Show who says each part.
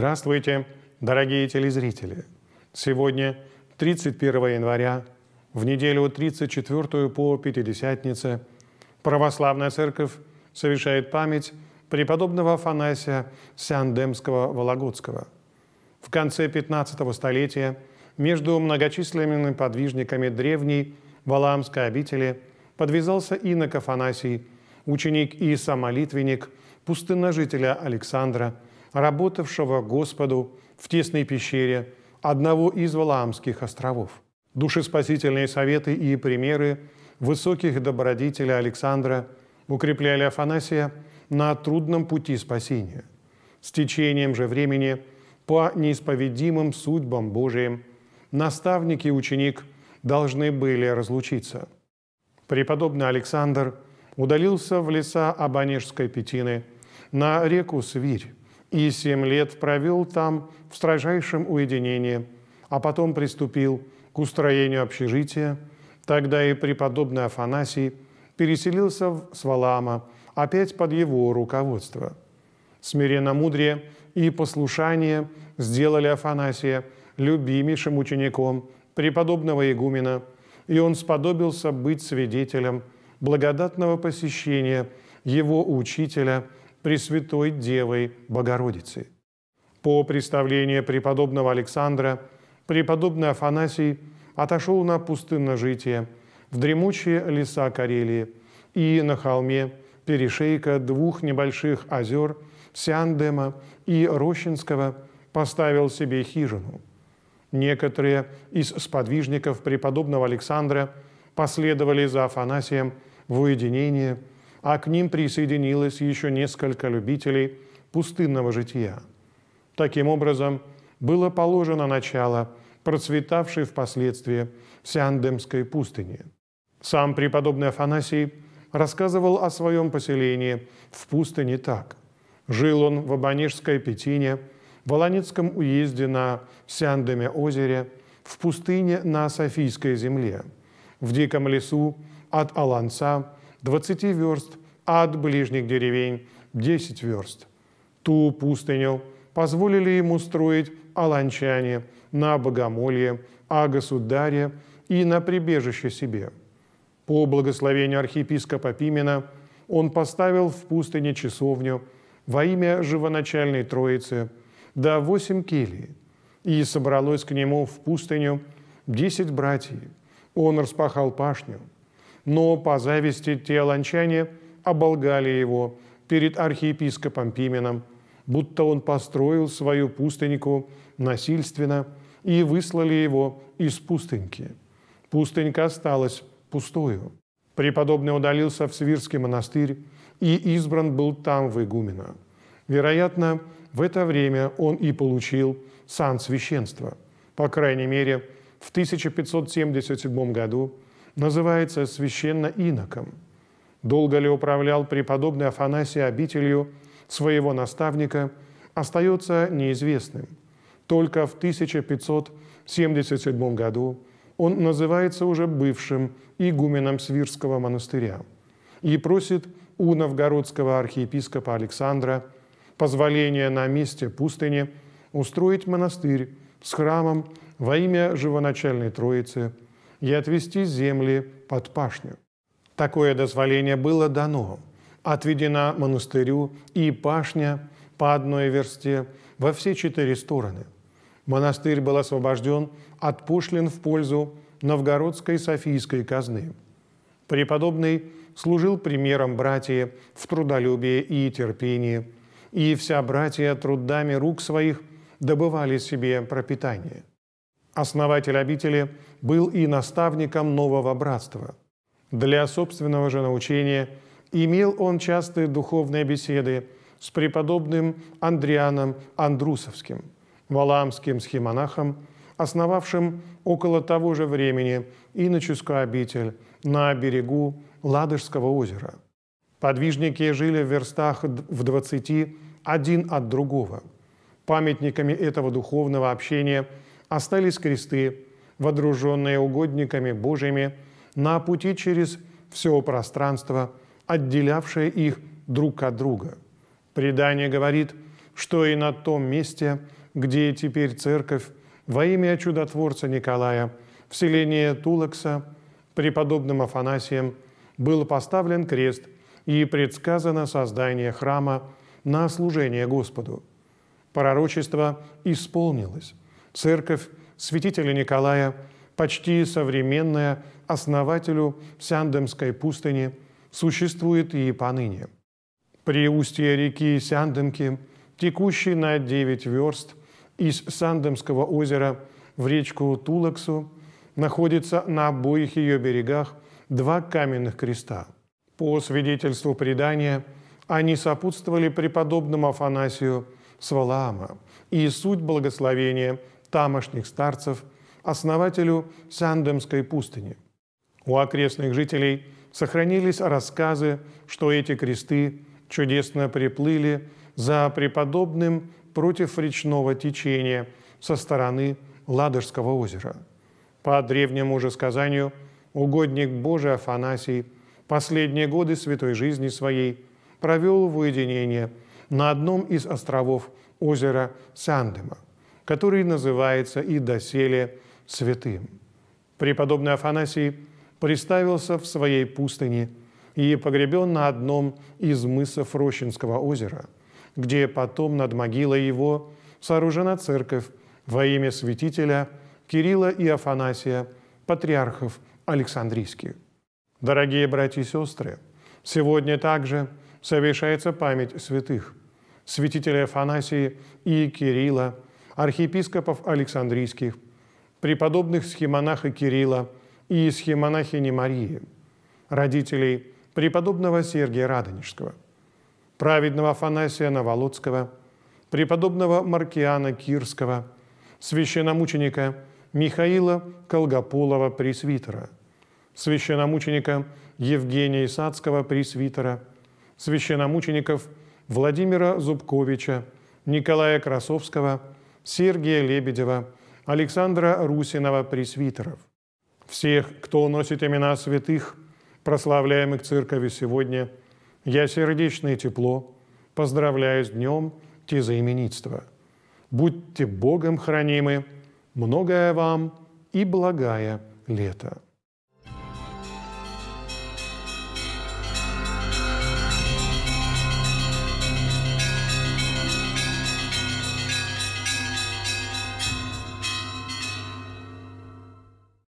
Speaker 1: Здравствуйте, дорогие телезрители! Сегодня, 31 января, в неделю 34 по Пятидесятнице, Православная Церковь совершает память преподобного Афанасия Сяндемского-Вологодского. В конце 15 столетия между многочисленными подвижниками древней Валаамской обители подвязался инок Афанасий, ученик и самолитвенник пустынножителя Александра, работавшего Господу в тесной пещере одного из Валаамских островов. Душеспасительные советы и примеры высоких добродетелей Александра укрепляли Афанасия на трудном пути спасения. С течением же времени по неисповедимым судьбам Божиим наставник и ученик должны были разлучиться. Преподобный Александр удалился в леса Абанежской Петины на реку Свирь и семь лет провел там в строжайшем уединении, а потом приступил к устроению общежития. Тогда и преподобный Афанасий переселился в Свалама, опять под его руководство. Смиренно-мудрее и послушание сделали Афанасия любимейшим учеником преподобного игумена, и он сподобился быть свидетелем благодатного посещения его учителя Пресвятой Девой Богородицы. По представлению преподобного Александра, преподобный Афанасий отошел на пустынножитие в дремучие леса Карелии и на холме перешейка двух небольших озер Сяндема и Рощинского поставил себе хижину. Некоторые из сподвижников преподобного Александра последовали за Афанасием в уединение, а к ним присоединилось еще несколько любителей пустынного жития. Таким образом, было положено начало процветавшей впоследствии Сяндемской пустыне. Сам преподобный Афанасий рассказывал о своем поселении в пустыне так. Жил он в Абанежской Петине, в Аланицком уезде на Сяндеме озере, в пустыне на Софийской земле, в диком лесу от Аланца 20 верст, от ближних деревень 10 верст. Ту пустыню позволили ему строить аланчане на богомолье, а государе и на прибежище себе. По благословению архиепископа Пимена он поставил в пустыне часовню во имя живоначальной Троицы до восемь келий, и собралось к нему в пустыню десять братьев. Он распахал пашню – но по зависти те ланчане оболгали его перед архиепископом Пименом, будто он построил свою пустыньку насильственно и выслали его из пустыньки. Пустынька осталась пустую. Преподобный удалился в Свирский монастырь и избран был там в игумена. Вероятно, в это время он и получил сан священства. По крайней мере, в 1577 году называется священно иноком. Долго ли управлял преподобный Афанасий обителью своего наставника, остается неизвестным. Только в 1577 году он называется уже бывшим игуменом Свирского монастыря и просит у новгородского архиепископа Александра позволения на месте пустыни устроить монастырь с храмом во имя живоначальной Троицы – и отвести земли под пашню. Такое дозволение было дано. Отведена монастырю и пашня по одной версте во все четыре стороны. Монастырь был освобожден от пошлин в пользу новгородской Софийской казны. Преподобный служил примером братья в трудолюбии и терпении, и вся братья трудами рук своих добывали себе пропитание. Основатель обители был и наставником нового братства. Для собственного же научения имел он частые духовные беседы с преподобным Андрианом Андрусовским, валамским схемонахом, основавшим около того же времени иноческую обитель на берегу Ладожского озера. Подвижники жили в верстах в двадцати один от другого. Памятниками этого духовного общения – остались кресты, водруженные угодниками Божьими на пути через все пространство, отделявшее их друг от друга. Предание говорит, что и на том месте, где теперь церковь во имя чудотворца Николая в селении Тулакса преподобным Афанасием был поставлен крест и предсказано создание храма на служение Господу. Пророчество исполнилось. Церковь святителя Николая, почти современная основателю Сяндемской пустыни, существует и поныне. При устье реки Сяндемки, текущей на 9 верст из Сандемского озера в речку Тулаксу, находится на обоих ее берегах два каменных креста. По свидетельству предания, они сопутствовали преподобному Афанасию с Валаама и суть благословения тамошних старцев, основателю Сандемской пустыни. У окрестных жителей сохранились рассказы, что эти кресты чудесно приплыли за преподобным против речного течения со стороны Ладожского озера. По древнему же сказанию, угодник Божий Афанасий последние годы святой жизни своей провел в уединении на одном из островов озера Сандема, который называется и доселе святым. Преподобный Афанасий приставился в своей пустыне и погребен на одном из мысов Рощинского озера, где потом над могилой его сооружена церковь во имя святителя Кирилла и Афанасия, патриархов Александрийских. Дорогие братья и сестры, сегодня также совершается память святых, святителя Афанасии и Кирилла, архиепископов Александрийских, преподобных схемонаха Кирилла и схемонахини Марии, родителей преподобного Сергия Радонежского, праведного Афанасия Новолодского, преподобного Маркиана Кирского, священномученика Михаила Колгополова Пресвитера, священномученика Евгения Исацкого Пресвитера, священномучеников Владимира Зубковича, Николая Красовского, Сергия Лебедева, Александра Русинова Пресвитеров. Всех, кто носит имена святых, прославляемых Церковью сегодня, я сердечно и тепло поздравляю с днем тезаименитства. Будьте Богом хранимы, многое вам и благая лето.